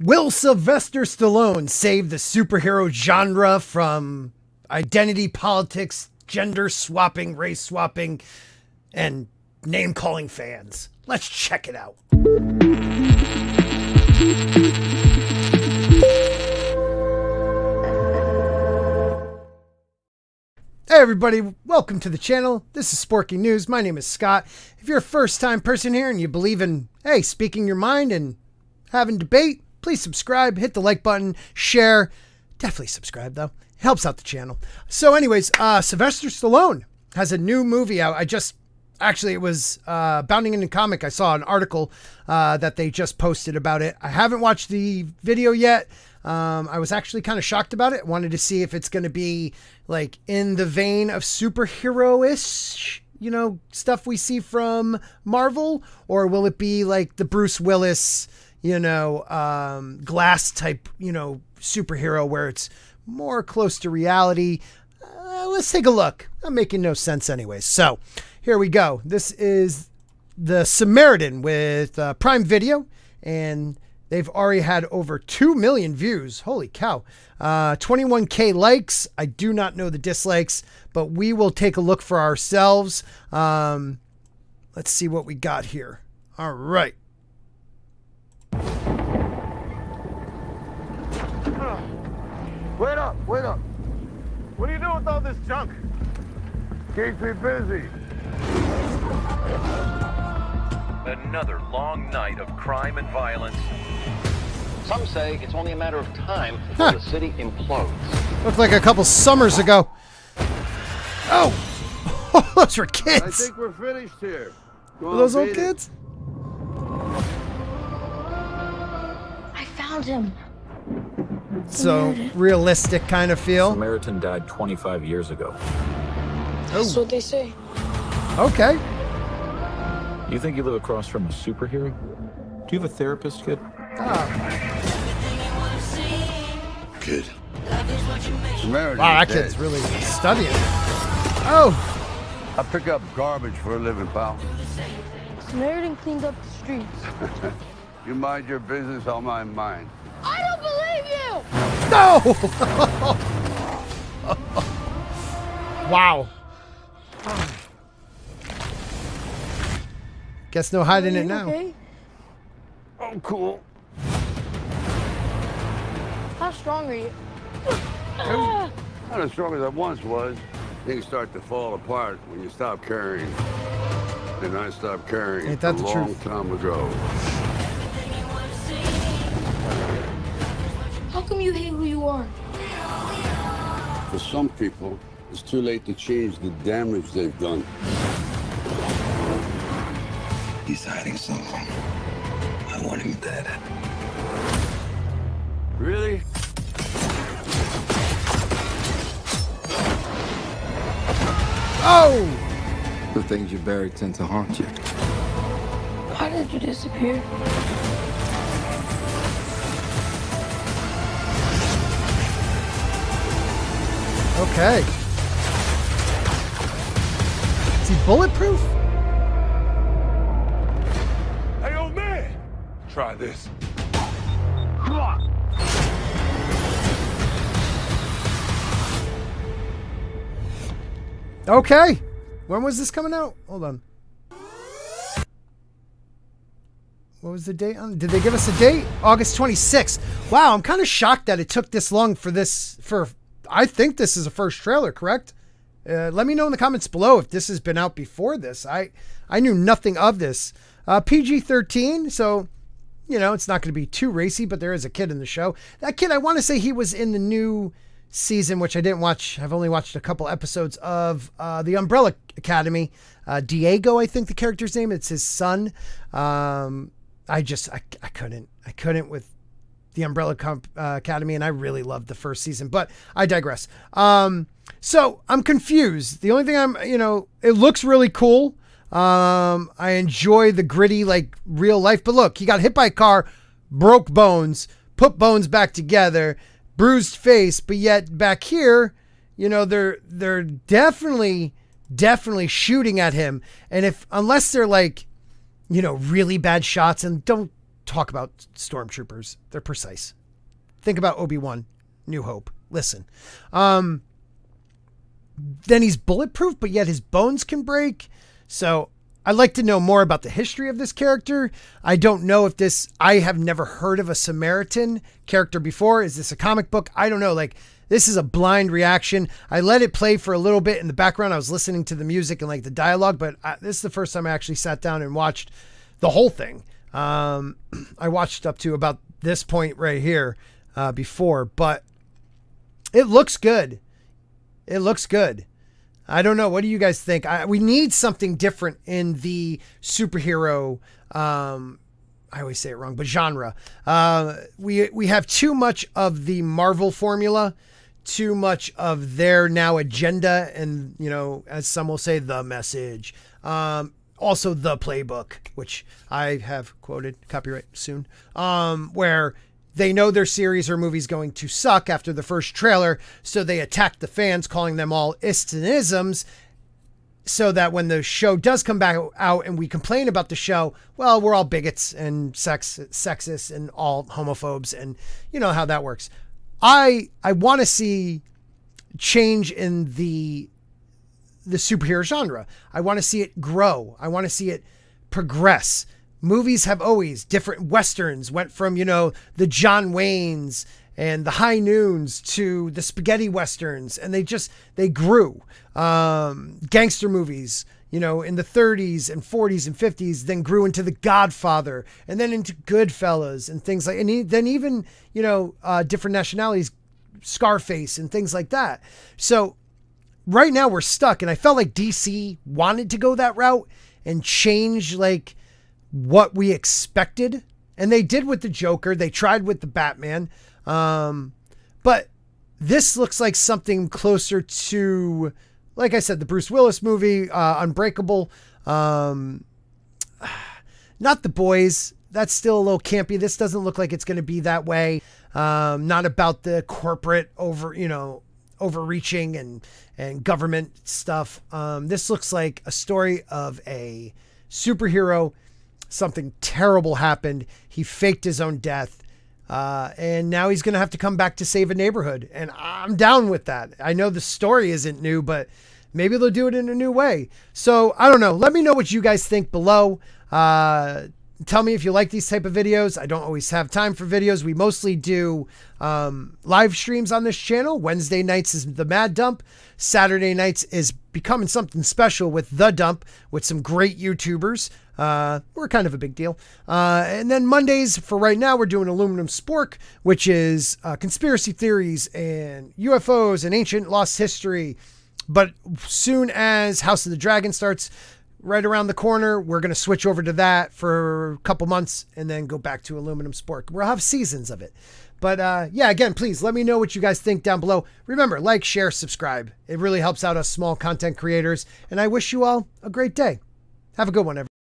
Will Sylvester Stallone save the superhero genre from identity politics, gender swapping, race swapping, and name calling fans? Let's check it out. Hey everybody, welcome to the channel. This is Sporking News. My name is Scott. If you're a first time person here and you believe in, hey, speaking your mind and having debate, please subscribe, hit the like button, share. Definitely subscribe though. Helps out the channel. So anyways, uh, Sylvester Stallone has a new movie out. I just, actually it was uh, Bounding into Comic. I saw an article uh, that they just posted about it. I haven't watched the video yet. Um, I was actually kind of shocked about it. Wanted to see if it's going to be like in the vein of superheroish, you know, stuff we see from Marvel, or will it be like the Bruce Willis, you know, um, glass type, you know, superhero where it's more close to reality? Uh, let's take a look. I'm making no sense, anyways. So here we go. This is the Samaritan with uh, Prime Video, and They've already had over 2 million views. Holy cow. Uh, 21K likes. I do not know the dislikes, but we will take a look for ourselves. Um, let's see what we got here. All right. Wait up. What are you doing with all this junk? Keeps me busy. Another long night of crime and violence. Some say it's only a matter of time before Huh. the city implodes. Looks like a couple summers ago. Oh! Those were kids! I think we're finished here. Go Were those old kids? I found him. So realistic kind of feel. Samaritan died 25 years ago. That's what they say. Okay. You think you live across from a superhero? Do you have a therapist, kid? Ah. Kid. Samaritan Wow, that is dead. kid's really studying. Oh! I pick up garbage for a living, pal. Samaritan cleaned up the streets. You mind your business, I'll mind mine. I don't believe you! No! wow. Guess no hiding it now. Okay. Oh, cool. How strong are you? Not as strong as I once was. Things start to fall apart when you stop carrying. And I stopped carrying Ain't that a the long truth? time ago. Come you hate who you are? For some people, it's too late to change the damage they've done. He's hiding something. I want him dead. Really? Oh! The things you bury tend to haunt you. Why did you disappear? Okay. Is he bulletproof? Hey, old man! Try this. Okay. When was this coming out? Hold on. What was the date on? Did they give us a date? August 26th. Wow, I'm kind of shocked that it took this long for this for I think this is a first trailer, correct? Uh, let me know in the comments below if this has been out before this. I I knew nothing of this. Uh, PG-13, so you know, it's not going to be too racy, but there is a kid in the show. That kid, I want to say he was in the new season, which I didn't watch. I've only watched a couple episodes of uh, the Umbrella Academy. Uh, Diego, I think the character's name. It's his son. Um, I just, I, I couldn't, I couldn't with the Umbrella Comp, uh, Academy, and I really loved the first season. But I digress. Um, so I'm confused. The only thing I'm, you know, it looks really cool. Um, I enjoy the gritty, like real life. But look, he got hit by a car, broke bones, put bones back together, bruised face. But yet back here, you know, they're they're definitely definitely shooting at him. And if unless they're like, you know, really bad shots, and don't talk about stormtroopers. They're precise. Think about Obi Wan, New Hope. Listen. Um, then he's bulletproof, but yet his bones can break. So I'd like to know more about the history of this character. I don't know if this, I have never heard of a Samaritan character before. Is this a comic book? I don't know. Like, this is a blind reaction. I let it play for a little bit in the background. I was listening to the music and like the dialogue, but I, this is the first time I actually sat down and watched the whole thing. Um, I watched up to about this point right here uh, before, but it looks good. It looks good. I don't know. What do you guys think? I, we need something different in the superhero. Um, I always say it wrong, but genre. Uh, we we have too much of the Marvel formula, too much of their now agenda, and you know, as some will say, the message. Um, also, the playbook, which I have quoted, copyright soon. Um, where they know their series or movie's going to suck after the first trailer, so they attack the fans, calling them all ists so that when the show does come back out and we complain about the show, well, we're all bigots and sex sexists and all homophobes, and you know how that works. I I want to see change in the the superhero genre. I want to see it grow. I want to see it progress movies have always different westerns went from you know the john waynes and the high noons to the spaghetti westerns and they just they grew um, gangster movies you know in the 30s and 40s and 50s then grew into the godfather and then into goodfellas and things like and then even you know uh, different nationalities scarface and things like that so right now we're stuck and i felt like dc wanted to go that route and change like what we expected. And they did with the Joker, they tried with the Batman. Um, but this looks like something closer to, like I said, the Bruce Willis movie, uh, Unbreakable. Um, not the boys. That's still a little campy. This doesn't look like it's going to be that way. Um, not about the corporate over, you know, overreaching and and government stuff. Um, this looks like a story of a superhero something terrible happened. He faked his own death. Uh, and now he's going to have to come back to save a neighborhood. And I'm down with that. I know the story isn't new, but maybe they'll do it in a new way. So I don't know. Let me know what you guys think below. Uh, tell me if you like these type of videos. I don't always have time for videos. We mostly do um, live streams on this channel. Wednesday nights is the Mad Dump. Saturday nights is becoming something special with the Dump with some great YouTubers. Uh, we're kind of a big deal. Uh, and then Mondays, for right now, we're doing Aluminum Spork, which is uh, conspiracy theories and UFOs and ancient lost history. But soon as House of the Dragon starts right around the corner, we're going to switch over to that for a couple months and then go back to Aluminum Spork. We'll have seasons of it. But uh, yeah, again, please let me know what you guys think down below. Remember, like, share, subscribe. It really helps out us small content creators. And I wish you all a great day. Have a good one, everyone.